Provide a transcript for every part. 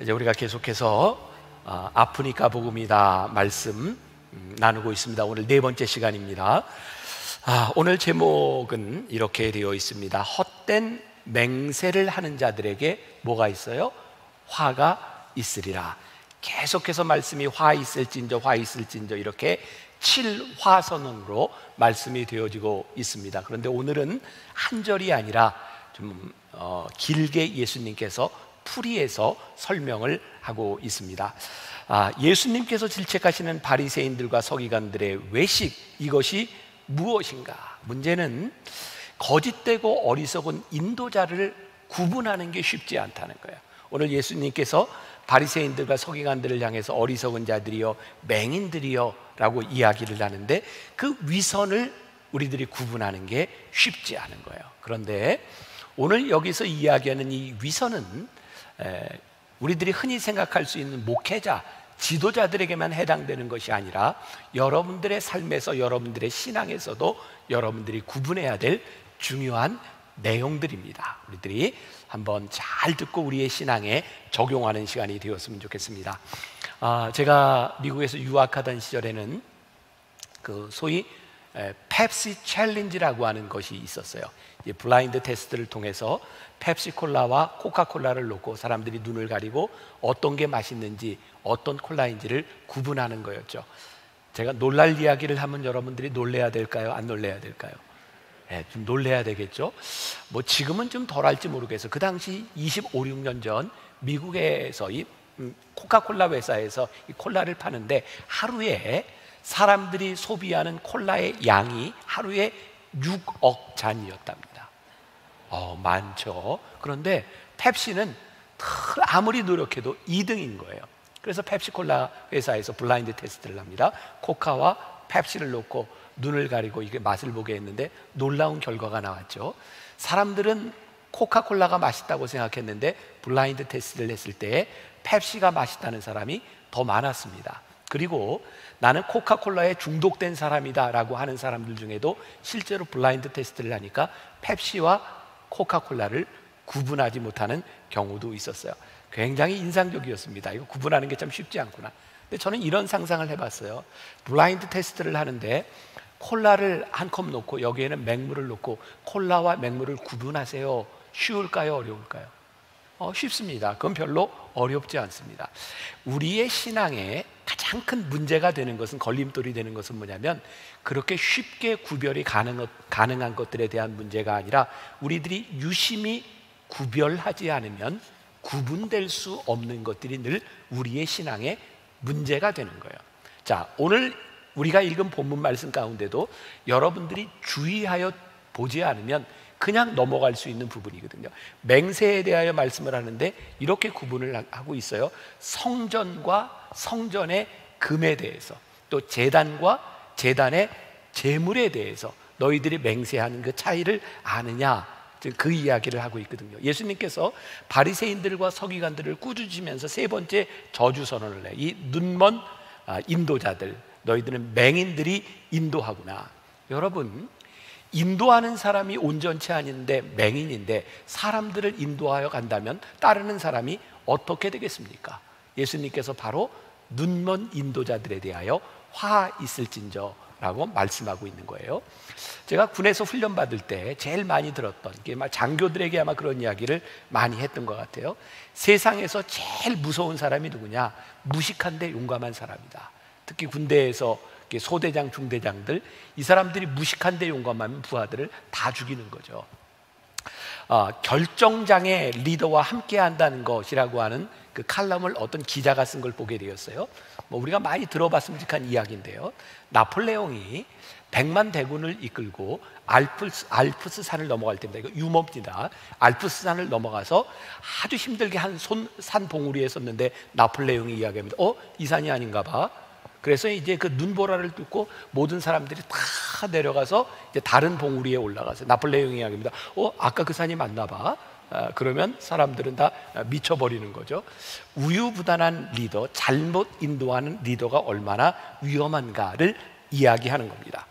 이제 우리가 계속해서 아, 아프니까 복음이다 말씀 음, 나누고 있습니다. 오늘 네 번째 시간입니다. 아, 오늘 제목은 이렇게 되어 있습니다. 헛된 맹세를 하는 자들에게 뭐가 있어요? 화가 있으리라. 계속해서 말씀이 화 있을진저 화 있을진저 이렇게 7화선으로 말씀이 되어지고 있습니다. 그런데 오늘은 한 절이 아니라 좀 어, 길게 예수님께서 풀이해서 설명을 하고 있습니다. 아, 예수님께서 질책하시는 바리새인들과 서기관들의 외식 이것이 무엇인가? 문제는 거짓되고 어리석은 인도자를 구분하는 게 쉽지 않다는 거예요. 오늘 예수님께서 바리새인들과 서기관들을 향해서 어리석은 자들이여 맹인들이여라고 이야기를 하는데 그 위선을 우리들이 구분하는 게 쉽지 않은 거예요. 그런데 오늘 여기서 이야기하는 이 위선은 우리들이 흔히 생각할 수 있는 목회자, 지도자들에게만 해당되는 것이 아니라 여러분들의 삶에서 여러분들의 신앙에서도 여러분들이 구분해야 될 중요한 내용들입니다. 우리들이 한번 잘 듣고 우리의 신앙에 적용하는 시간이 되었으면 좋겠습니다. 아, 제가 미국에서 유학하던 시절에는 그 소위 펩시 챌린지라고 하는 것이 있었어요. 블라인드 테스트를 통해서 펩시콜라와 코카콜라를 놓고 사람들이 눈을 가리고 어떤 게 맛있는지 어떤 콜라인지를 구분하는 거였죠. 제가 놀랄 이야기를 하면 여러분들이 놀래야 될까요? 안 놀래야 될까요? 네, 좀 놀래야 되겠죠. 뭐 지금은 좀 덜할지 모르겠어요. 그 당시 25, 6년 전 미국에서 이 음, 코카콜라 회사에서 이 콜라를 파는데 하루에 사람들이 소비하는 콜라의 양이 하루에 6억 잔이었답니다. 어, 많죠. 그런데 펩시는 아무리 노력해도 2등인 거예요. 그래서 펩시콜라 회사에서 블라인드 테스트를 합니다. 코카와 펩시를 놓고 눈을 가리고 이게 맛을 보게 했는데 놀라운 결과가 나왔죠. 사람들은 코카콜라가 맛있다고 생각했는데 블라인드 테스트를 했을 때 펩시가 맛있다는 사람이 더 많았습니다. 그리고 나는 코카콜라에 중독된 사람이다 라고 하는 사람들 중에도 실제로 블라인드 테스트를 하니까 펩시와 코카콜라를 구분하지 못하는 경우도 있었어요. 굉장히 인상적이었습니다. 이거 구분하는 게 참 쉽지 않구나. 근데 저는 이런 상상을 해봤어요. 블라인드 테스트를 하는데 콜라를 한컵 놓고 여기에는 맹물을 놓고 콜라와 맹물을 구분하세요. 쉬울까요? 어려울까요? 어, 쉽습니다. 그건 별로 어렵지 않습니다. 우리의 신앙에 가장 큰 문제가 되는 것은 걸림돌이 되는 것은 뭐냐면 그렇게 쉽게 구별이 가능, 가능한 것들에 대한 문제가 아니라 우리들이 유심히 구별하지 않으면 구분될 수 없는 것들이 늘 우리의 신앙에 문제가 되는 거예요. 자, 오늘 우리가 읽은 본문 말씀 가운데도 여러분들이 주의하여 보지 않으면 그냥 넘어갈 수 있는 부분이거든요. 맹세에 대하여 말씀을 하는데 이렇게 구분을 하고 있어요. 성전과 성전의 금에 대해서 또 재단과 재단의 재물에 대해서 너희들이 맹세하는 그 차이를 아느냐 그 이야기를 하고 있거든요. 예수님께서 바리새인들과 서기관들을 꾸짖으면서 세 번째 저주 선언을 해. 이 눈먼 아, 인도자들 너희들은 맹인들이 인도하구나. 여러분 인도하는 사람이 온전치 않은데 맹인인데 사람들을 인도하여 간다면 따르는 사람이 어떻게 되겠습니까? 예수님께서 바로 눈먼 인도자들에 대하여 화 있을진저 라고 말씀하고 있는 거예요. 제가 군에서 훈련 받을 때 제일 많이 들었던 게 장교들에게 아마 그런 이야기를 많이 했던 것 같아요. 세상에서 제일 무서운 사람이 누구냐? 무식한데 용감한 사람이다. 특히 군대에서 소대장, 중대장들 이 사람들이 무식한데 용감하면 부하들을 다 죽이는 거죠. 어, 결정장의 리더와 함께 한다는 것이라고 하는 그 칼럼을 어떤 기자가 쓴 걸 보게 되었어요. 뭐 우리가 많이 들어봤음직한 이야기인데요. 나폴레옹이 백만 대군을 이끌고 알프스, 알프스 산을 넘어갈 때입니다. 이거 유머입니다. 알프스 산을 넘어가서 아주 힘들게 한산 봉우리에 섰는데 나폴레옹이 이야기합니다. 어? 이 산이 아닌가 봐. 그래서 이제 그 눈보라를 뚫고 모든 사람들이 다 내려가서 이제 다른 봉우리에 올라가서 나폴레옹이 이야기합니다. 어, 아까 그 산이 맞나 봐. 아, 그러면 사람들은 다 미쳐버리는 거죠. 우유부단한 리더, 잘못 인도하는 리더가 얼마나 위험한가를 이야기하는 겁니다.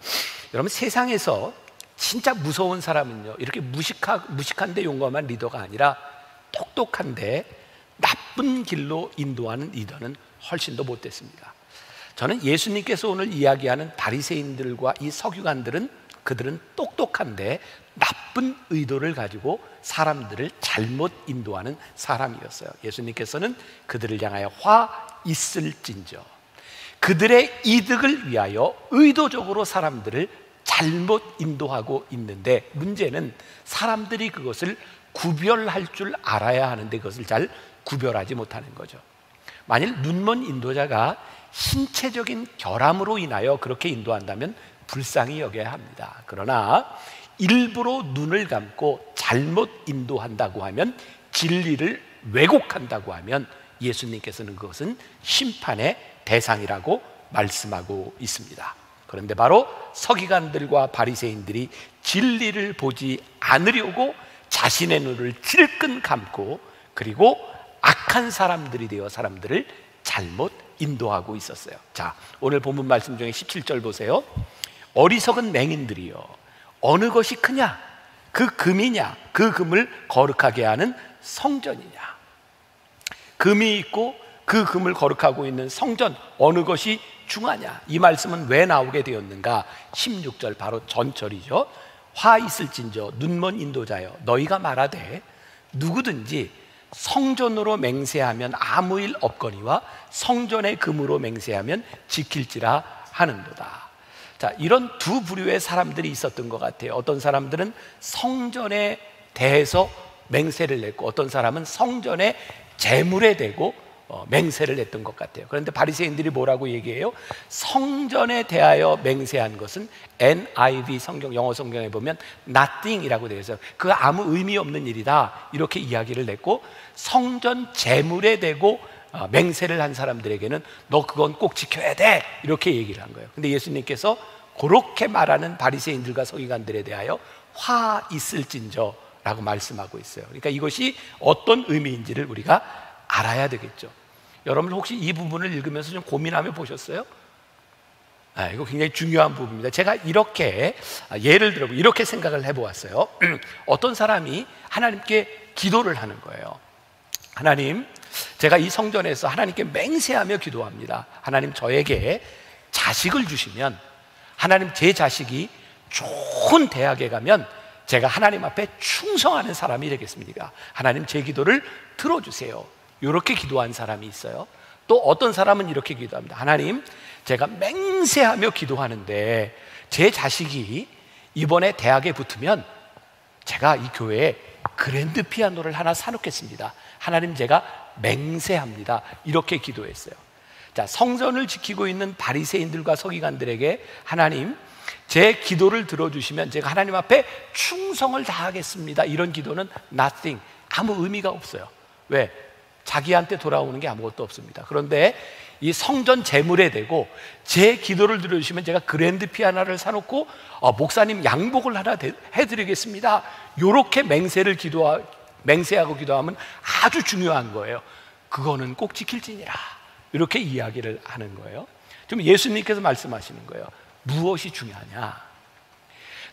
여러분 세상에서 진짜 무서운 사람은요 이렇게 무식하, 무식한데 용감한 리더가 아니라 똑똑한데 나쁜 길로 인도하는 리더는 훨씬 더 못됐습니다. 저는 예수님께서 오늘 이야기하는 바리새인들과 이 서기관들은 그들은 똑똑한데 나쁜 의도를 가지고 사람들을 잘못 인도하는 사람이었어요. 예수님께서는 그들을 향하여 화 있을진저 그들의 이득을 위하여 의도적으로 사람들을 잘못 인도하고 있는데 문제는 사람들이 그것을 구별할 줄 알아야 하는데 그것을 잘 구별하지 못하는 거죠. 만일 눈먼 인도자가 신체적인 결함으로 인하여 그렇게 인도한다면 불쌍히 여겨야 합니다. 그러나 일부러 눈을 감고 잘못 인도한다고 하면 진리를 왜곡한다고 하면 예수님께서는 그것은 심판의 대상이라고 말씀하고 있습니다. 그런데 바로 서기관들과 바리새인들이 진리를 보지 않으려고 자신의 눈을 질끈 감고 그리고 악한 사람들이 되어 사람들을 잘못 인도하고 있었어요. 자, 오늘 본문 말씀 중에 17절 보세요. 어리석은 맹인들이요. 어느 것이 크냐? 그 금이냐? 그 금을 거룩하게 하는 성전이냐? 금이 있고 그 금을 거룩하고 있는 성전 어느 것이 중하냐? 이 말씀은 왜 나오게 되었는가? 16절 바로 전절이죠. 화 있을진저 눈먼 인도자여 너희가 말하되 누구든지 성전으로 맹세하면 아무 일 없거니와 성전의 금으로 맹세하면 지킬지라 하는도다. 자, 이런 두 부류의 사람들이 있었던 것 같아요. 어떤 사람들은 성전에 대해서 맹세를 냈고 어떤 사람은 성전의 재물에 대고 어, 맹세를 했던 것 같아요. 그런데 바리새인들이 뭐라고 얘기해요? 성전에 대하여 맹세한 것은 NIV 성경 영어 성경에 보면 nothing이라고 되어 있어요. 그 아무 의미 없는 일이다 이렇게 이야기를 냈고 성전 재물에 대고 어, 맹세를 한 사람들에게는 너 그건 꼭 지켜야 돼 이렇게 얘기를 한 거예요. 근데 예수님께서 그렇게 말하는 바리새인들과 서기관들에 대하여 화 있을진저라고 말씀하고 있어요. 그러니까 이것이 어떤 의미인지를 우리가 알아야 되겠죠. 여러분 혹시 이 부분을 읽으면서 좀 고민하며 보셨어요? 아, 이거 굉장히 중요한 부분입니다. 제가 이렇게 아, 예를 들어 이렇게 생각을 해보았어요. 어떤 사람이 하나님께 기도를 하는 거예요. 하나님, 제가 이 성전에서 하나님께 맹세하며 기도합니다. 하나님 저에게 자식을 주시면 하나님 제 자식이 좋은 대학에 가면 제가 하나님 앞에 충성하는 사람이 되겠습니까? 하나님 제 기도를 들어주세요. 이렇게 기도한 사람이 있어요. 또 어떤 사람은 이렇게 기도합니다. 하나님, 제가 맹세하며 기도하는데 제 자식이 이번에 대학에 붙으면 제가 이 교회에 그랜드 피아노를 하나 사놓겠습니다. 하나님 제가 맹세합니다. 이렇게 기도했어요. 자, 성전을 지키고 있는 바리새인들과 서기관들에게 하나님 제 기도를 들어주시면 제가 하나님 앞에 충성을 다하겠습니다. 이런 기도는 nothing 아무 의미가 없어요. 왜? 자기한테 돌아오는 게 아무것도 없습니다. 그런데 이 성전 재물에 대고 제 기도를 들어주시면 제가 그랜드 피아노를 사놓고 어, 목사님 양복을 하나 해드리겠습니다. 이렇게 맹세를 기도하, 맹세하고 기도하면 아주 중요한 거예요. 그거는 꼭 지킬지니라. 이렇게 이야기를 하는 거예요. 좀 예수님께서 말씀하시는 거예요. 무엇이 중요하냐?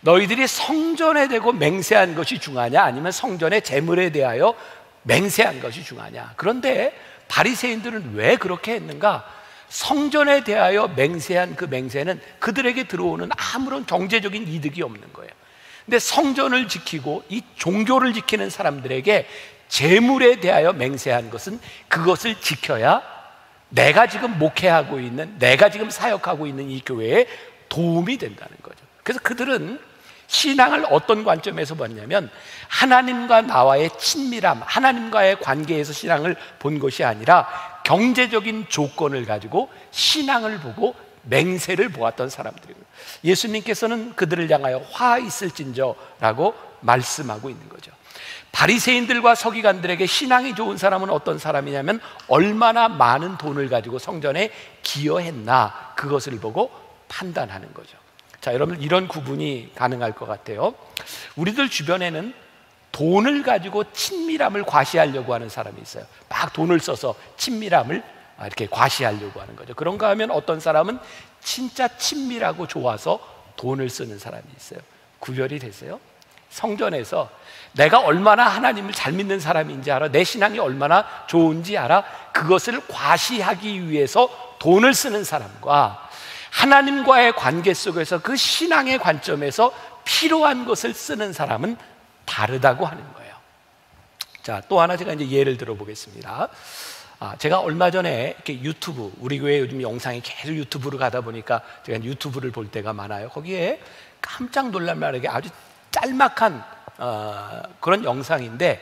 너희들이 성전에 대고 맹세한 것이 중요하냐? 아니면 성전의 재물에 대하여 맹세한 것이 중요하냐? 그런데 바리새인들은 왜 그렇게 했는가? 성전에 대하여 맹세한 그 맹세는 그들에게 들어오는 아무런 경제적인 이득이 없는 거예요. 근데 성전을 지키고 이 종교를 지키는 사람들에게 재물에 대하여 맹세한 것은 그것을 지켜야 내가 지금 목회하고 있는 내가 지금 사역하고 있는 이 교회에 도움이 된다는 거죠. 그래서 그들은 신앙을 어떤 관점에서 봤냐면 하나님과 나와의 친밀함, 하나님과의 관계에서 신앙을 본 것이 아니라 경제적인 조건을 가지고 신앙을 보고 맹세를 보았던 사람들이고 예수님께서는 그들을 향하여 화 있을진저라고 말씀하고 있는 거죠. 바리새인들과 서기관들에게 신앙이 좋은 사람은 어떤 사람이냐면 얼마나 많은 돈을 가지고 성전에 기여했나 그것을 보고 판단하는 거죠. 자, 여러분 이런 구분이 가능할 것 같아요. 우리들 주변에는 돈을 가지고 친밀함을 과시하려고 하는 사람이 있어요. 막 돈을 써서 친밀함을 이렇게 과시하려고 하는 거죠. 그런가 하면 어떤 사람은 진짜 친밀하고 좋아서 돈을 쓰는 사람이 있어요. 구별이 되세요? 성전에서 내가 얼마나 하나님을 잘 믿는 사람인지 알아, 내 신앙이 얼마나 좋은지 알아, 그것을 과시하기 위해서 돈을 쓰는 사람과 하나님과의 관계 속에서 그 신앙의 관점에서 필요한 것을 쓰는 사람은 다르다고 하는 거예요. 자, 또 하나 제가 이제 예를 들어 보겠습니다. 아, 제가 얼마 전에 이렇게 유튜브, 우리 교회 요즘 영상이 계속 유튜브로 가다 보니까 제가 유튜브를 볼 때가 많아요. 거기에 깜짝 놀랄 만하게 아주 짤막한 어, 그런 영상인데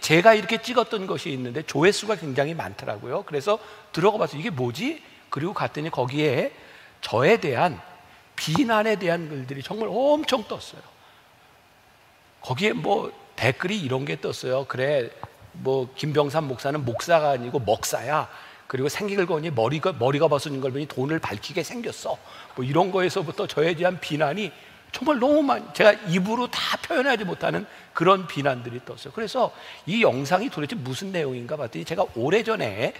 제가 이렇게 찍었던 것이 있는데 조회수가 굉장히 많더라고요. 그래서 들어가 봐서 이게 뭐지? 그리고 갔더니 거기에 저에 대한 비난에 대한 글들이 정말 엄청 떴어요. 거기에 뭐 댓글이 이런 게 떴어요. 그래, 뭐 김병삼 목사는 목사가 아니고 먹사야. 그리고 생기를 거니 머리가 머리가 벗어진 걸 보니 돈을 밝히게 생겼어. 뭐 이런 거에서부터 저에 대한 비난이 정말 너무 많이 제가 입으로 다 표현하지 못하는 그런 비난들이 떴어요. 그래서 이 영상이 도대체 무슨 내용인가 봤더니 제가 오래전에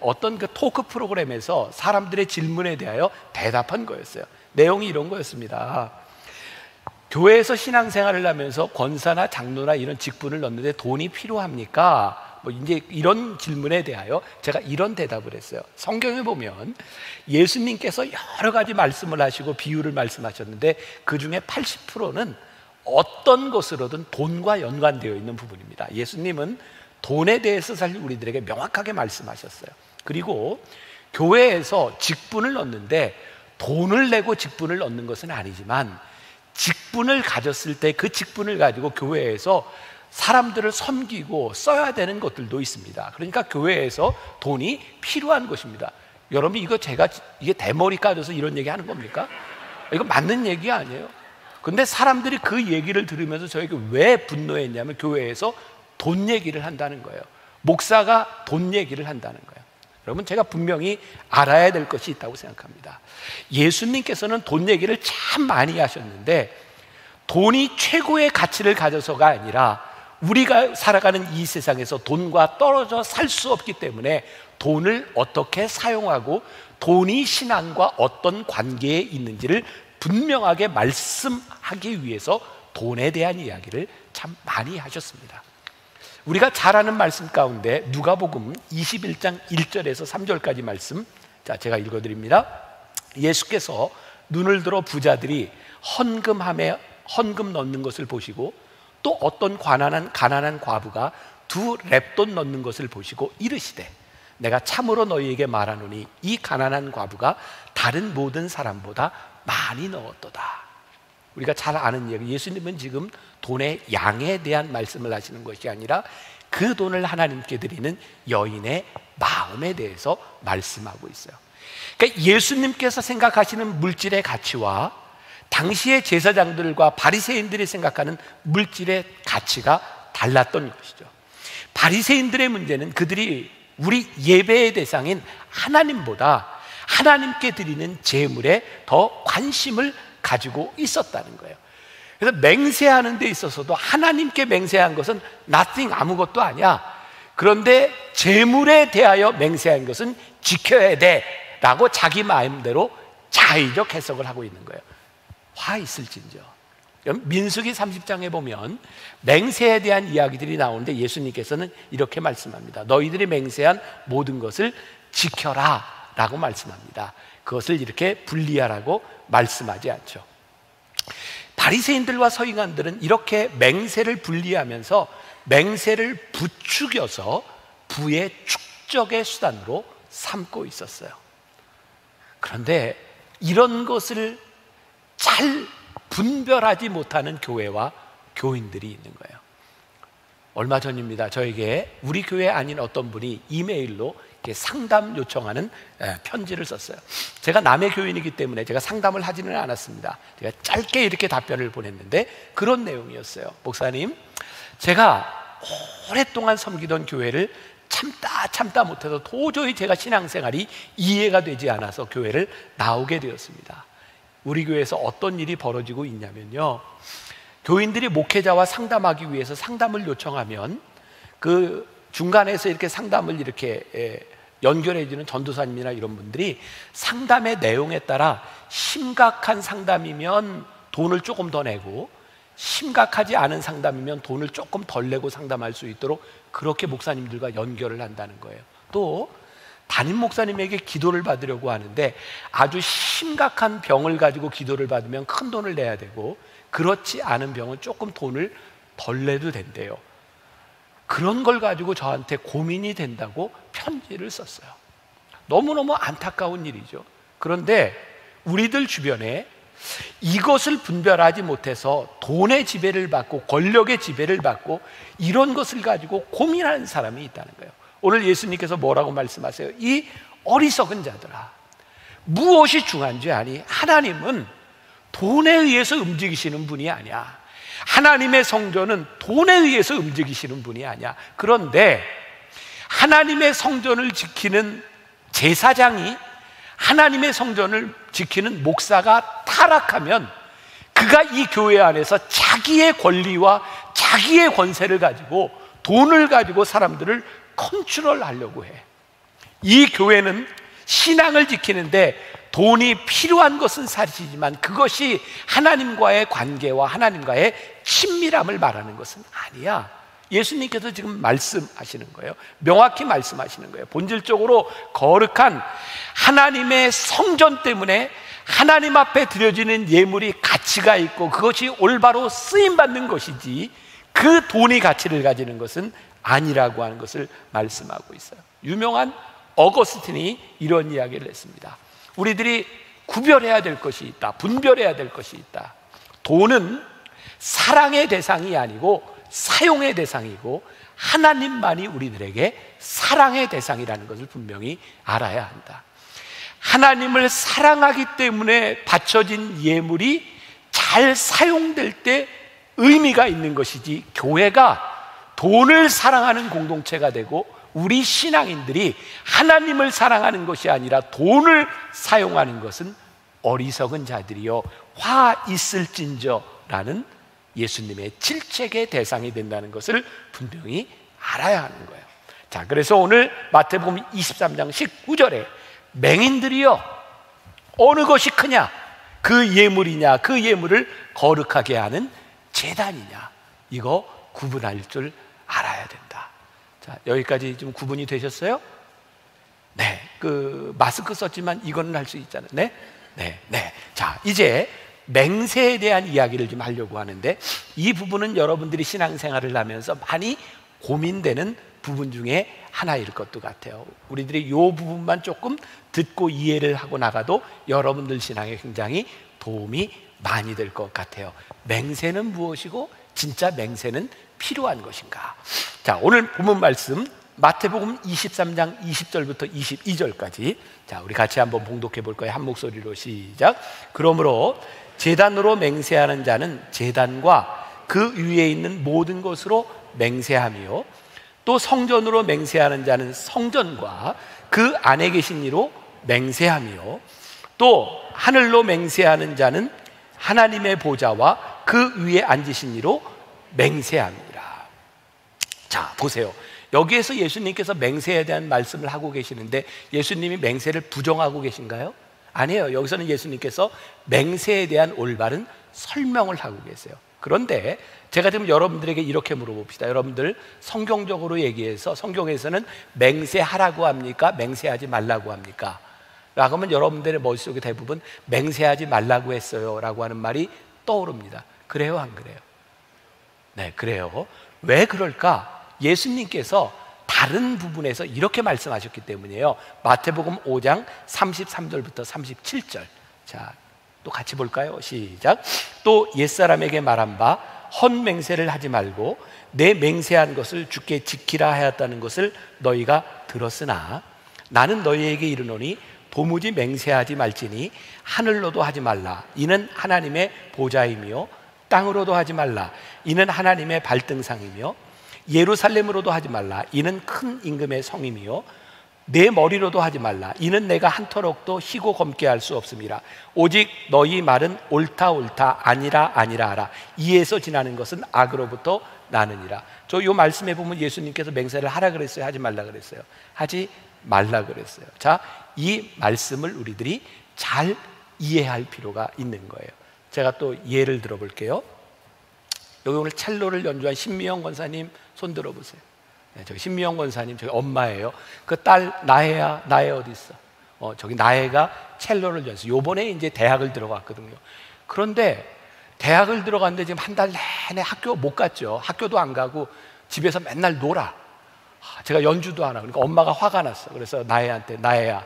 어떤 그 토크 프로그램에서 사람들의 질문에 대하여 대답한 거였어요. 내용이 이런 거였습니다. 교회에서 신앙생활을 하면서 권사나 장로나 이런 직분을 넣는데 돈이 필요합니까? 뭐 이제 이런 질문에 대하여 제가 이런 대답을 했어요. 성경에 보면 예수님께서 여러 가지 말씀을 하시고 비유를 말씀하셨는데 그 중에 80%는 어떤 것으로든 돈과 연관되어 있는 부분입니다. 예수님은 돈에 대해서 사실 우리들에게 명확하게 말씀하셨어요. 그리고 교회에서 직분을 얻는데 돈을 내고 직분을 얻는 것은 아니지만 직분을 가졌을 때 그 직분을 가지고 교회에서 사람들을 섬기고 써야 되는 것들도 있습니다. 그러니까 교회에서 돈이 필요한 것입니다. 여러분 이거 제가 이게 대머리 까져서 이런 얘기 하는 겁니까? 이거 맞는 얘기 아니에요. 근데 사람들이 그 얘기를 들으면서 저에게 왜 분노했냐면 교회에서 돈 얘기를 한다는 거예요. 목사가 돈 얘기를 한다는 거예요. 여러분 제가 분명히 알아야 될 것이 있다고 생각합니다. 예수님께서는 돈 얘기를 참 많이 하셨는데 돈이 최고의 가치를 가져서가 아니라 우리가 살아가는 이 세상에서 돈과 떨어져 살 수 없기 때문에 돈을 어떻게 사용하고 돈이 신앙과 어떤 관계에 있는지를 분명하게 말씀하기 위해서 돈에 대한 이야기를 참 많이 하셨습니다. 우리가 잘 아는 말씀 가운데 누가복음 21장 1절에서 3절까지 말씀 자 제가 읽어 드립니다. 예수께서 눈을 들어 부자들이 헌금함에 헌금 넣는 것을 보시고 또 어떤 가난한 가난한 과부가 두 랩돈 넣는 것을 보시고 이르시되 내가 참으로 너희에게 말하노니 이 가난한 과부가 다른 모든 사람보다 많이 넣었도다. 우리가 잘 아는 얘기. 예수님은 지금 돈의 양에 대한 말씀을 하시는 것이 아니라 그 돈을 하나님께 드리는 여인의 마음에 대해서 말씀하고 있어요. 그러니까 예수님께서 생각하시는 물질의 가치와 당시의 제사장들과 바리새인들이 생각하는 물질의 가치가 달랐던 것이죠. 바리새인들의 문제는 그들이 우리 예배의 대상인 하나님보다 하나님께 드리는 제물에 더 관심을 가지고 있었다는 거예요. 그래서 맹세하는 데 있어서도 하나님께 맹세한 것은 nothing 아무것도 아니야. 그런데 제물에 대하여 맹세한 것은 지켜야 돼 라고 자기 마음대로 자의적 해석을 하고 있는 거예요. 화 있을진저. 민수기 30장에 보면 맹세에 대한 이야기들이 나오는데 예수님께서는 이렇게 말씀합니다. 너희들이 맹세한 모든 것을 지켜라 라고 말씀합니다. 그것을 이렇게 분리하라고 말씀하지 않죠. 바리새인들과 서기관들은 이렇게 맹세를 분리하면서 맹세를 부추겨서 부의 축적의 수단으로 삼고 있었어요. 그런데 이런 것을 잘 분별하지 못하는 교회와 교인들이 있는 거예요. 얼마 전입니다. 저에게 우리 교회 아닌 어떤 분이 이메일로 상담 요청하는 편지를 썼어요. 제가 남의 교인이기 때문에 제가 상담을 하지는 않았습니다. 제가 짧게 이렇게 답변을 보냈는데 그런 내용이었어요. 목사님, 제가 오랫동안 섬기던 교회를 참다 참다 못해서 도저히 제가 신앙생활이 이해가 되지 않아서 교회를 나오게 되었습니다. 우리 교회에서 어떤 일이 벌어지고 있냐면요. 교인들이 목회자와 상담하기 위해서 상담을 요청하면 그 중간에서 이렇게 상담을 이렇게 예, 연결해 주는 전도사님이나 이런 분들이 상담의 내용에 따라 심각한 상담이면 돈을 조금 더 내고 심각하지 않은 상담이면 돈을 조금 덜 내고 상담할 수 있도록 그렇게 목사님들과 연결을 한다는 거예요. 또 담임 목사님에게 기도를 받으려고 하는데 아주 심각한 병을 가지고 기도를 받으면 큰 돈을 내야 되고 그렇지 않은 병은 조금 돈을 덜 내도 된대요. 그런 걸 가지고 저한테 고민이 된다고 편지를 썼어요. 너무너무 안타까운 일이죠. 그런데 우리들 주변에 이것을 분별하지 못해서 돈의 지배를 받고 권력의 지배를 받고 이런 것을 가지고 고민하는 사람이 있다는 거예요. 오늘 예수님께서 뭐라고 말씀하세요? 이 어리석은 자들아, 무엇이 중요한 줄 아니? 하나님은 돈에 의해서 움직이시는 분이 아니야. 하나님의 성전은 돈에 의해서 움직이시는 분이 아니야. 그런데 하나님의 성전을 지키는 제사장이 하나님의 성전을 지키는 목사가 타락하면 그가 이 교회 안에서 자기의 권리와 자기의 권세를 가지고 돈을 가지고 사람들을 컨트롤 하려고 해. 이 교회는 신앙을 지키는데 돈이 필요한 것은 사실이지만 그것이 하나님과의 관계와 하나님과의 친밀함을 말하는 것은 아니야. 예수님께서 지금 말씀하시는 거예요. 명확히 말씀하시는 거예요. 본질적으로 거룩한 하나님의 성전 때문에 하나님 앞에 드려지는 예물이 가치가 있고 그것이 올바로 쓰임 받는 것이지 그 돈이 가치를 가지는 것은 아니라고 하는 것을 말씀하고 있어요. 유명한 어거스틴이 이런 이야기를 했습니다. 우리들이 구별해야 될 것이 있다. 분별해야 될 것이 있다. 돈은 사랑의 대상이 아니고 사용의 대상이고 하나님만이 우리들에게 사랑의 대상이라는 것을 분명히 알아야 한다. 하나님을 사랑하기 때문에 바쳐진 예물이 잘 사용될 때 의미가 있는 것이지 교회가 돈을 사랑하는 공동체가 되고 우리 신앙인들이 하나님을 사랑하는 것이 아니라 돈을 사용하는 것은 어리석은 자들이요 화 있을진저라는 예수님의 질책의 대상이 된다는 것을 분명히 알아야 하는 거예요. 자, 그래서 오늘 마태복음 23장 19절에 맹인들이요 어느 것이 크냐? 그 예물이냐? 그 예물을 거룩하게 하는 재단이냐? 이거 구분할 줄 알아야 된다. 자, 여기까지 좀 구분이 되셨어요? 네. 그 마스크 썼지만 이거는 할 수 있잖아요. 네. 네. 네. 자, 이제 맹세에 대한 이야기를 좀 하려고 하는데 이 부분은 여러분들이 신앙생활을 하면서 많이 고민되는 부분 중에 하나일 것도 같아요. 우리들이 이 부분만 조금 듣고 이해를 하고 나가도 여러분들 신앙에 굉장히 도움이 많이 될 것 같아요. 맹세는 무엇이고 진짜 맹세는 필요한 것인가? 자, 오늘 본문 말씀 마태복음 23장 20절부터 22절까지 자, 우리 같이 한번 봉독해 볼 거예요. 한 목소리로 시작. 그러므로 재단으로 맹세하는 자는 재단과 그 위에 있는 모든 것으로 맹세하며 또 성전으로 맹세하는 자는 성전과 그 안에 계신 이로 맹세하며 또 하늘로 맹세하는 자는 하나님의 보좌와 그 위에 앉으신 이로 맹세합니다. 자, 보세요. 여기에서 예수님께서 맹세에 대한 말씀을 하고 계시는데 예수님이 맹세를 부정하고 계신가요? 아니에요. 여기서는 예수님께서 맹세에 대한 올바른 설명을 하고 계세요. 그런데 제가 지금 여러분들에게 이렇게 물어봅시다. 여러분들 성경적으로 얘기해서 성경에서는 맹세하라고 합니까? 맹세하지 말라고 합니까? 라고 하면 여러분들의 머릿속에 대부분 맹세하지 말라고 했어요. 라고 하는 말이 떠오릅니다. 그래요? 안 그래요? 네, 그래요. 왜 그럴까? 예수님께서 다른 부분에서 이렇게 말씀하셨기 때문이에요. 마태복음 5장 33절부터 37절. 자, 또 같이 볼까요? 시작. 또 옛사람에게 말한 바 헌맹세를 하지 말고 내 맹세한 것을 주께 지키라 하였다는 것을 너희가 들었으나 나는 너희에게 이르노니 도무지 맹세하지 말지니 하늘로도 하지 말라 이는 하나님의 보좌이며 땅으로도 하지 말라. 이는 하나님의 발등상이며 예루살렘으로도 하지 말라. 이는 큰 임금의 성임이요. 내 머리로도 하지 말라. 이는 내가 한터럭도 희고 검게 할 수 없음이라 오직 너희 말은 옳다 옳다 아니라 아니라 하라. 이에서 지나는 것은 악으로부터 나느니라. 저 요 말씀에 보면 예수님께서 맹세를 하라 그랬어요? 하지 말라 그랬어요? 하지 말라 그랬어요. 자 이 말씀을 우리들이 잘 이해할 필요가 있는 거예요 제가 또 예를 들어 볼게요 여기 오늘 첼로를 연주한 신미영 권사님 손 들어보세요. 네, 저기 신미영 권사님 저기 엄마예요. 그 딸 나혜야 나혜 어디 있어? 어 저기 나혜가 첼로를 연주. 요번에 이제 대학을 들어갔거든요. 그런데 대학을 들어갔는데 지금 한 달 내내 학교 못 갔죠. 학교도 안 가고 집에서 맨날 놀아. 제가 연주도 안 하고 그러니까 엄마가 화가 났어. 그래서 나혜한테 나혜야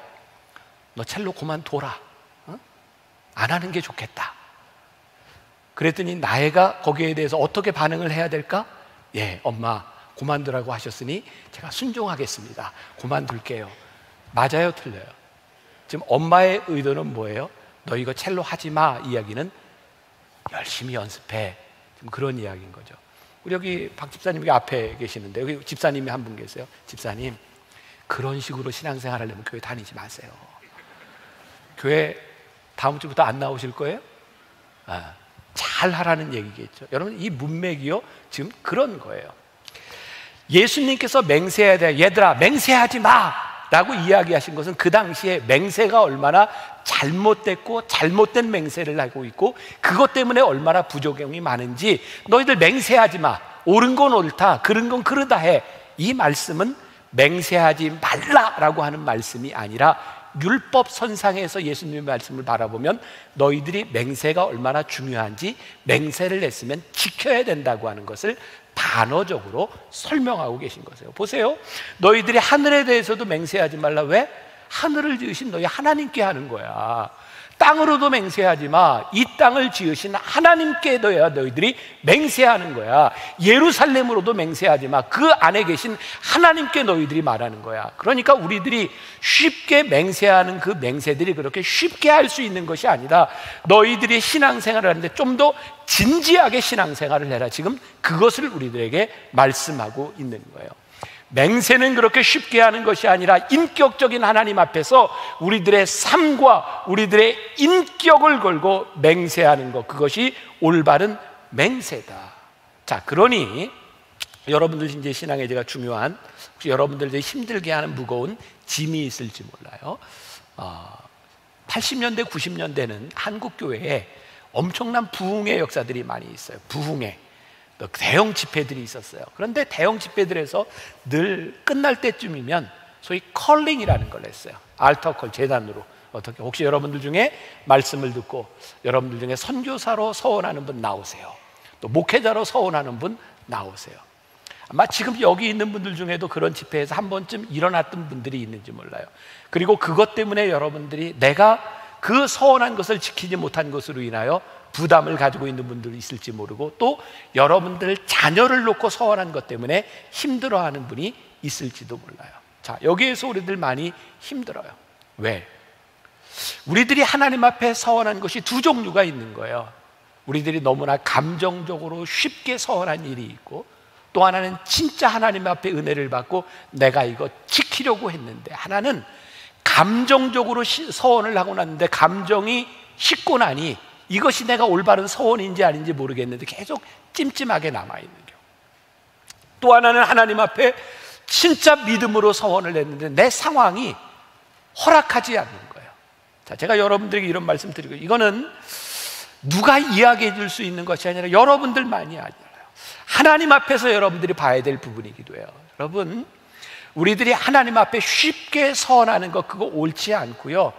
너 첼로 그만 둬라. 어? 안 하는 게 좋겠다. 그랬더니 나혜가 거기에 대해서 어떻게 반응을 해야 될까? 예, 엄마 그만두라고 하셨으니 제가 순종하겠습니다. 그만둘게요. 맞아요, 틀려요? 지금 엄마의 의도는 뭐예요? 너 이거 첼로 하지 마 이야기는 열심히 연습해. 지금 그런 이야기인 거죠. 우리 여기 박 집사님 여기 앞에 계시는데 여기 집사님이 한 분 계세요. 집사님 그런 식으로 신앙생활 하려면 교회 다니지 마세요. 교회 다음 주부터 안 나오실 거예요? 아, 잘 하라는 얘기겠죠. 여러분 이 문맥이요 지금 그런 거예요. 예수님께서 맹세해야 돼. 얘들아 맹세하지 마. 라고 이야기하신 것은 그 당시에 맹세가 얼마나 잘못됐고 잘못된 맹세를 하고 있고 그것 때문에 얼마나 부조경이 많은지 너희들 맹세하지 마. 옳은 건 옳다. 그런 건 그러다 해. 이 말씀은 맹세하지 말라라고 하는 말씀이 아니라 율법 선상에서 예수님의 말씀을 바라보면 너희들이 맹세가 얼마나 중요한지 맹세를 했으면 지켜야 된다고 하는 것을 단어적으로 설명하고 계신 거세요. 보세요. 너희들이 하늘에 대해서도 맹세하지 말라. 왜? 하늘을 지으신 너희 하나님께 하는 거야. 땅으로도 맹세하지 마. 이 땅을 지으신 하나님께 너야 너희들이 맹세하는 거야. 예루살렘으로도 맹세하지 마. 그 안에 계신 하나님께 너희들이 말하는 거야. 그러니까 우리들이 쉽게 맹세하는 그 맹세들이 그렇게 쉽게 할 수 있는 것이 아니라 너희들이 신앙생활을 하는데 좀 더 진지하게 신앙생활을 해라. 지금 그것을 우리들에게 말씀하고 있는 거예요. 맹세는 그렇게 쉽게 하는 것이 아니라 인격적인 하나님 앞에서 우리들의 삶과 우리들의 인격을 걸고 맹세하는 것 그것이 올바른 맹세다. 자, 그러니 여러분들 이제 신앙에 제가 중요한 혹시 여러분들 이제 힘들게 하는 무거운 짐이 있을지 몰라요. 어, 80년대, 90년대는 한국 교회에 엄청난 부흥의 역사들이 많이 있어요. 부흥의 대형 집회들이 있었어요. 그런데 대형 집회들에서 늘 끝날 때쯤이면 소위 컬링이라는 걸 했어요. 알터컬 재단으로 어떻게 혹시 여러분들 중에 말씀을 듣고 여러분들 중에 선교사로 서원하는 분 나오세요. 또 목회자로 서원하는 분 나오세요. 아마 지금 여기 있는 분들 중에도 그런 집회에서 한 번쯤 일어났던 분들이 있는지 몰라요. 그리고 그것 때문에 여러분들이 내가 그 서원한 것을 지키지 못한 것으로 인하여 부담을 가지고 있는 분들이 있을지 모르고 또 여러분들 자녀를 놓고 서원한 것 때문에 힘들어하는 분이 있을지도 몰라요. 자, 여기에서 우리들 많이 힘들어요. 왜? 우리들이 하나님 앞에 서원한 것이 두 종류가 있는 거예요. 우리들이 너무나 감정적으로 쉽게 서원한 일이 있고 또 하나는 진짜 하나님 앞에 은혜를 받고 내가 이거 지키려고 했는데 하나는 감정적으로 서원을 하고 났는데 감정이 식고 나니 이것이 내가 올바른 서원인지 아닌지 모르겠는데 계속 찜찜하게 남아있는 경우. 또 하나는 하나님 앞에 진짜 믿음으로 서원을 했는데 내 상황이 허락하지 않는 거예요. 자, 제가 여러분들에게 이런 말씀 드리고 이거는 누가 이야기해 줄 수 있는 것이 아니라 여러분들만이 아니라요. 하나님 앞에서 여러분들이 봐야 될 부분이기도 해요. 여러분, 우리들이 하나님 앞에 쉽게 서원하는 것 그거 옳지 않고요.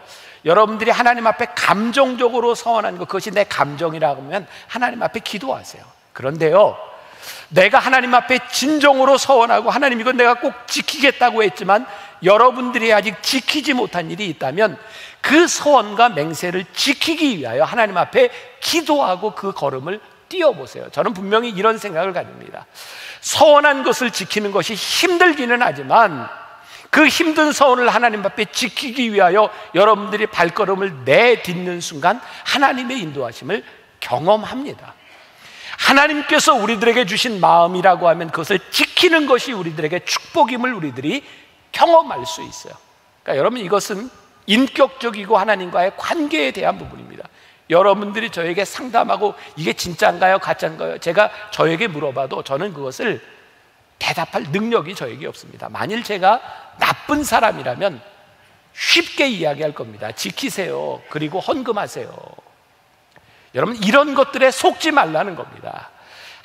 여러분들이 하나님 앞에 감정적으로 서원한 것 그것이 내 감정이라고 하면 하나님 앞에 기도하세요. 그런데요. 내가 하나님 앞에 진정으로 서원하고 하나님 이건 내가 꼭 지키겠다고 했지만 여러분들이 아직 지키지 못한 일이 있다면 그 서원과 맹세를 지키기 위하여 하나님 앞에 기도하고 그 걸음을 뛰어보세요. 저는 분명히 이런 생각을 가집니다. 서원한 것을 지키는 것이 힘들기는 하지만 그 힘든 서원을 하나님 앞에 지키기 위하여 여러분들이 발걸음을 내딛는 순간 하나님의 인도하심을 경험합니다. 하나님께서 우리들에게 주신 마음이라고 하면 그것을 지키는 것이 우리들에게 축복임을 우리들이 경험할 수 있어요. 그러니까 여러분 이것은 인격적이고 하나님과의 관계에 대한 부분입니다. 여러분들이 저에게 상담하고 이게 진짜인가요? 가짜인가요? 제가 저에게 물어봐도 저는 그것을 대답할 능력이 저에게 없습니다. 만일 제가 나쁜 사람이라면 쉽게 이야기할 겁니다. 지키세요. 그리고 헌금하세요. 여러분, 이런 것들에 속지 말라는 겁니다.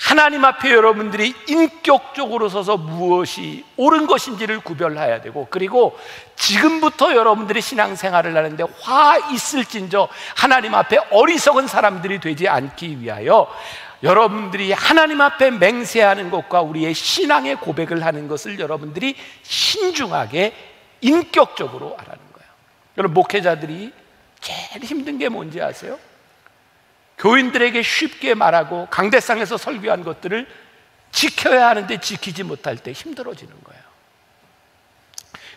하나님 앞에 여러분들이 인격적으로 서서 무엇이 옳은 것인지를 구별해야 되고 그리고 지금부터 여러분들이 신앙생활을 하는데 화 있을진저 하나님 앞에 어리석은 사람들이 되지 않기 위하여 여러분들이 하나님 앞에 맹세하는 것과 우리의 신앙의 고백을 하는 것을 여러분들이 신중하게 인격적으로 하라는 거예요. 여러분 목회자들이 제일 힘든 게 뭔지 아세요? 교인들에게 쉽게 말하고 강대상에서 설교한 것들을 지켜야 하는데 지키지 못할 때 힘들어지는 거예요.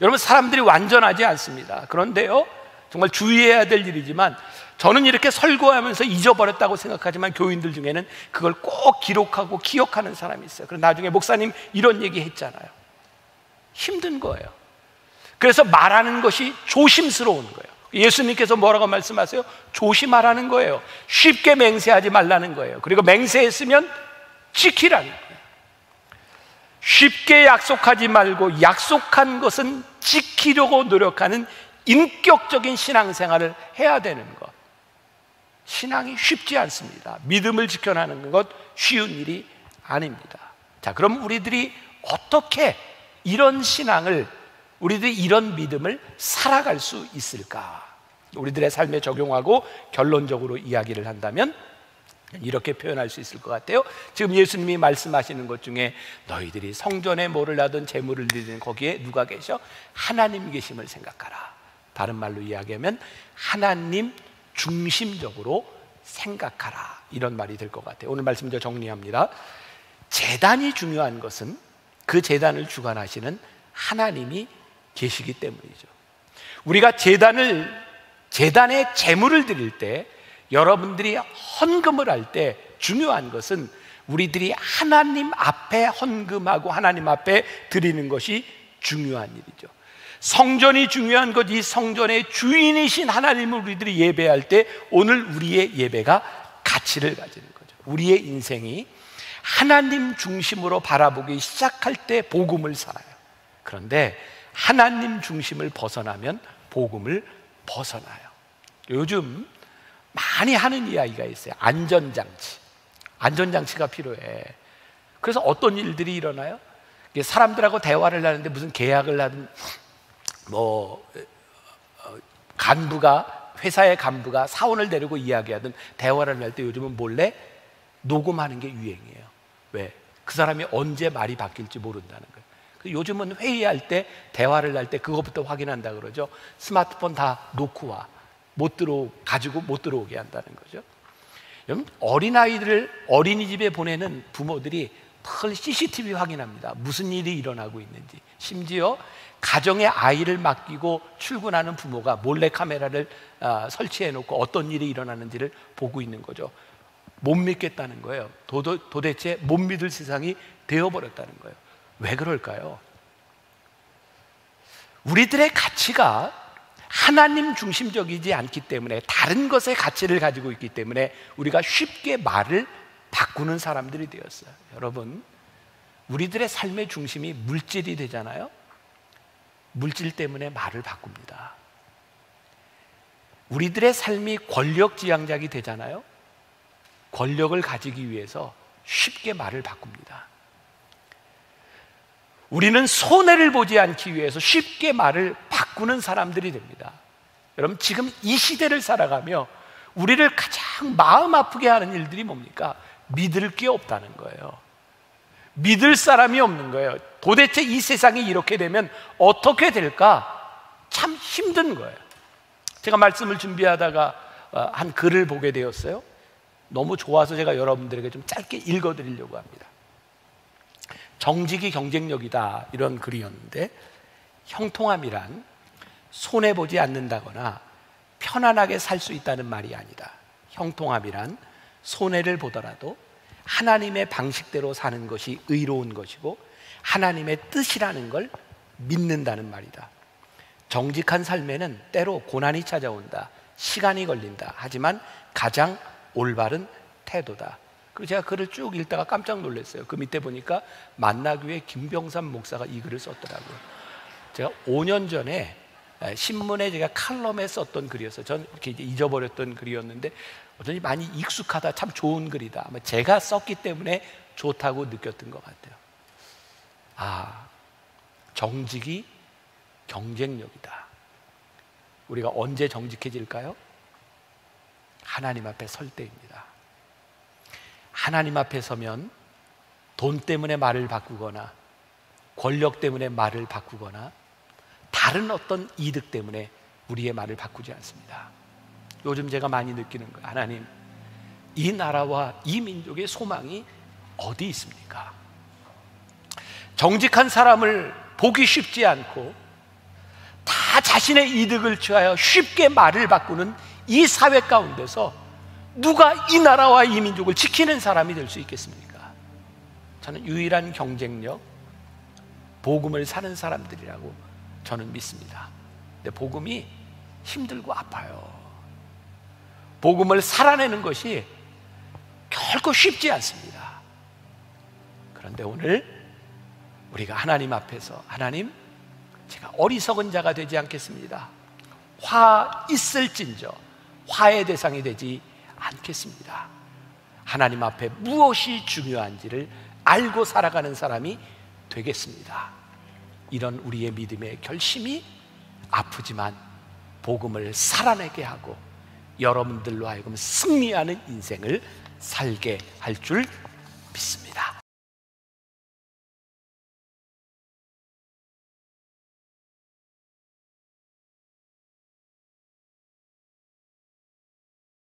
여러분 사람들이 완전하지 않습니다. 그런데요. 정말 주의해야 될 일이지만 저는 이렇게 설교하면서 잊어버렸다고 생각하지만 교인들 중에는 그걸 꼭 기록하고 기억하는 사람이 있어요. 그럼 나중에 목사님 이런 얘기 했잖아요. 힘든 거예요. 그래서 말하는 것이 조심스러운 거예요. 예수님께서 뭐라고 말씀하세요? 조심하라는 거예요. 쉽게 맹세하지 말라는 거예요. 그리고 맹세했으면 지키라는 거예요. 쉽게 약속하지 말고 약속한 것은 지키려고 노력하는 인격적인 신앙생활을 해야 되는 것. 신앙이 쉽지 않습니다. 믿음을 지켜나는 것 쉬운 일이 아닙니다. 자, 그럼 우리들이 어떻게 이런 신앙을 우리들이 이런 믿음을 살아갈 수 있을까? 우리들의 삶에 적용하고 결론적으로 이야기를 한다면 이렇게 표현할 수 있을 것 같아요. 지금 예수님이 말씀하시는 것 중에 너희들이 성전에 뭐를 하든 재물을 드리는 거기에 누가 계셔? 하나님 계심을 생각하라. 다른 말로 이야기하면 하나님 중심적으로 생각하라. 이런 말이 될 것 같아요. 오늘 말씀 저 정리합니다. 재단이 중요한 것은 그 재단을 주관하시는 하나님이 계시기 때문이죠. 우리가 재단을 재단에 재물을 드릴 때 여러분들이 헌금을 할 때 중요한 것은 우리들이 하나님 앞에 헌금하고 하나님 앞에 드리는 것이 중요한 일이죠. 성전이 중요한 것, 이 성전의 주인이신 하나님을 우리들이 예배할 때 오늘 우리의 예배가 가치를 가지는 거죠. 우리의 인생이 하나님 중심으로 바라보기 시작할 때 복음을 살아요. 그런데 하나님 중심을 벗어나면 복음을 벗어나요. 요즘 많이 하는 이야기가 있어요. 안전장치. 안전장치가 필요해. 그래서 어떤 일들이 일어나요? 사람들하고 대화를 하는데 무슨 계약을 하든 뭐 어, 간부가 회사의 간부가 사원을 데리고 이야기하든 대화를 할 때 요즘은 몰래 녹음하는 게 유행이에요. 왜? 그 사람이 언제 말이 바뀔지 모른다는 거예요. 요즘은 회의할 때 대화를 할 때 그것부터 확인한다 그러죠. 스마트폰 다 놓고 와. 못 들어 가지고 못 들어오게 한다는 거죠. 여러분 어린아이들을 어린이집에 보내는 부모들이 늘 CCTV 확인합니다. 무슨 일이 일어나고 있는지. 심지어 가정에 아이를 맡기고 출근하는 부모가 몰래 카메라를 아, 설치해 놓고 어떤 일이 일어나는지를 보고 있는 거죠. 못 믿겠다는 거예요. 도, 도대체 못 믿을 세상이 되어버렸다는 거예요. 왜 그럴까요? 우리들의 가치가 하나님 중심적이지 않기 때문에 다른 것의 가치를 가지고 있기 때문에 우리가 쉽게 말을 바꾸는 사람들이 되었어요. 여러분, 우리들의 삶의 중심이 물질이 되잖아요. 물질 때문에 말을 바꿉니다. 우리들의 삶이 권력 지향작이 되잖아요. 권력을 가지기 위해서 쉽게 말을 바꿉니다. 우리는 손해를 보지 않기 위해서 쉽게 말을 바꾸는 사람들이 됩니다. 여러분, 지금 이 시대를 살아가며 우리를 가장 마음 아프게 하는 일들이 뭡니까? 믿을 게 없다는 거예요. 믿을 사람이 없는 거예요. 도대체 이 세상이 이렇게 되면 어떻게 될까? 참 힘든 거예요. 제가 말씀을 준비하다가 어, 한 글을 보게 되었어요. 너무 좋아서 제가 여러분들에게 좀 짧게 읽어 드리려고 합니다. 정직이 경쟁력이다 이런 글이었는데 형통함이란 손해 보지 않는다거나 편안하게 살 수 있다는 말이 아니다. 형통함이란 손해를 보더라도 하나님의 방식대로 사는 것이 의로운 것이고 하나님의 뜻이라는 걸 믿는다는 말이다. 정직한 삶에는 때로 고난이 찾아온다. 시간이 걸린다. 하지만 가장 올바른 태도다. 그리고 제가 글을 쭉 읽다가 깜짝 놀랐어요. 그 밑에 보니까 만나교회 김병삼 목사가 이 글을 썼더라고요. 제가 5년 전에 신문에 제가 칼럼에 썼던 글이었어요. 전 이렇게 잊어버렸던 글이었는데 어쩐지 많이 익숙하다, 참 좋은 글이다. 제가 썼기 때문에 좋다고 느꼈던 것 같아요. 아, 정직이 경쟁력이다. 우리가 언제 정직해질까요? 하나님 앞에 설 때입니다. 하나님 앞에 서면 돈 때문에 말을 바꾸거나 권력 때문에 말을 바꾸거나 다른 어떤 이득 때문에 우리의 말을 바꾸지 않습니다. 요즘 제가 많이 느끼는 거예요. 하나님, 이 나라와 이 민족의 소망이 어디 있습니까? 정직한 사람을 보기 쉽지 않고 다 자신의 이득을 취하여 쉽게 말을 바꾸는 이 사회 가운데서 누가 이 나라와 이 민족을 지키는 사람이 될 수 있겠습니까? 저는 유일한 경쟁력, 복음을 사는 사람들이라고 저는 믿습니다. 근데 복음이 힘들고 아파요. 복음을 살아내는 것이 결코 쉽지 않습니다. 그런데 오늘 우리가 하나님 앞에서 하나님 제가 어리석은 자가 되지 않겠습니다. 화 있을진저 화의 대상이 되지 않겠습니다. 하나님 앞에 무엇이 중요한지를 알고 살아가는 사람이 되겠습니다. 이런 우리의 믿음의 결심이 아프지만 복음을 살아내게 하고 여러분들로 하여금 승리하는 인생을 살게 할 줄 믿습니다.